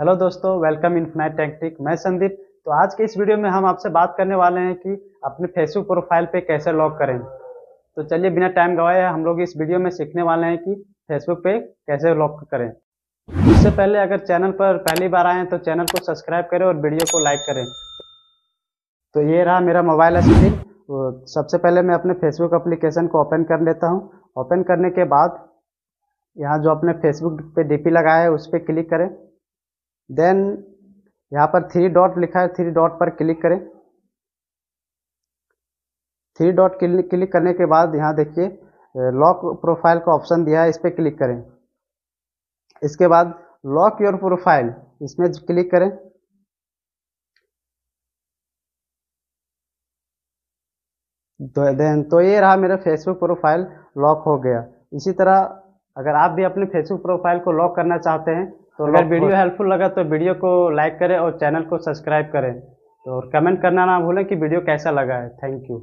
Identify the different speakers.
Speaker 1: Hello दोस्तों welcome in infinite tactic मैं संदीप। तो आज के इस वीडियो में हम आपसे बात करने वाले हैं कि अपने फेसबुक प्रोफ़ाइल पे कैसे लॉक करें। तो चलिए बिना टाइम गवाए हम लोग इस वीडियो में सीखने वाले हैं कि फेसबुक पे कैसे लॉक करें। इससे पहले अगर चैनल पर पहली बार आए तो चैनल को सब्सक्राइब करें और वीडियो को लाइक करें। तो ये रहा मेरा मोबाइल स्क्रीन तो सबसे पहले मैं अपने फेसबुक अप्लीकेशन को ओपन कर लेता हूँ। ओपन करने के बाद यहाँ जो अपने फेसबुक पे डीपी लगाया है, उस पर क्लिक करें। देन यहाँ पर थ्री डॉट लिखा है थ्री डॉट पर क्लिक करें। थ्री डॉट क्लिक करने के बाद यहाँ देखिए लॉक प्रोफ़ाइल का ऑप्शन दिया है, इस पर क्लिक करें। इसके बाद लॉक योर प्रोफ़ाइल इसमें क्लिक करें। तो देन तो ये रहा मेरा फेसबुक प्रोफ़ाइल लॉक हो गया। इसी तरह, अगर आप भी अपने फेसबुक प्रोफ़ाइल को लॉक करना चाहते हैं तो अगर वीडियो हेल्पफुल लगा तो वीडियो को लाइक करें और चैनल को सब्सक्राइब करें। तो कमेंट करना ना भूलें कि वीडियो कैसा लगा है। Thank you.